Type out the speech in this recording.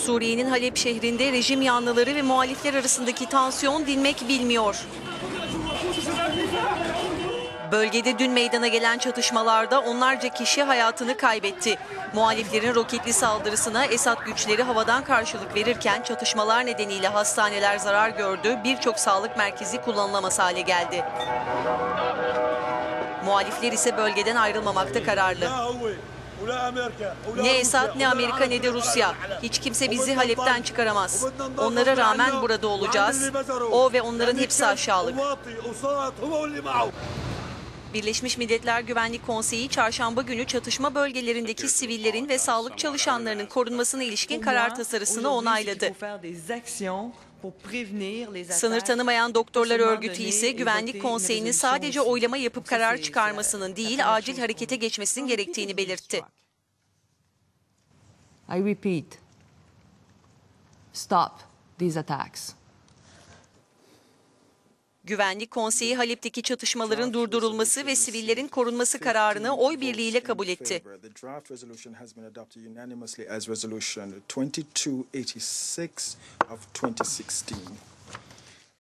Suriye'nin Halep şehrinde rejim yanlıları ve muhalifler arasındaki tansiyon dinmek bilmiyor. Bölgede dün meydana gelen çatışmalarda onlarca kişi hayatını kaybetti. Muhaliflerin roketli saldırısına Esad güçleri havadan karşılık verirken çatışmalar nedeniyle hastaneler zarar gördü, birçok sağlık merkezi kullanılamaz hale geldi. Muhalifler ise bölgeden ayrılmamakta kararlı. Ne Esad ne Amerika ne de Rusya. Hiç kimse bizi Halep'ten çıkaramaz. Onlara rağmen burada olacağız. O ve onların hepsi aşağılık. Birleşmiş Milletler Güvenlik Konseyi çarşamba günü çatışma bölgelerindeki sivillerin ve sağlık çalışanlarının korunmasına ilişkin karar tasarısını onayladı. Sınır tanımayan doktorlar örgütü ise Güvenlik Konseyi'nin sadece oylama yapıp karar çıkarmasının değil acil harekete geçmesinin gerektiğini belirtti. I repeat, stop these attacks. Güvenlik Konseyi Halep'teki çatışmaların durdurulması ve sivillerin korunması kararını oy birliğiyle kabul etti.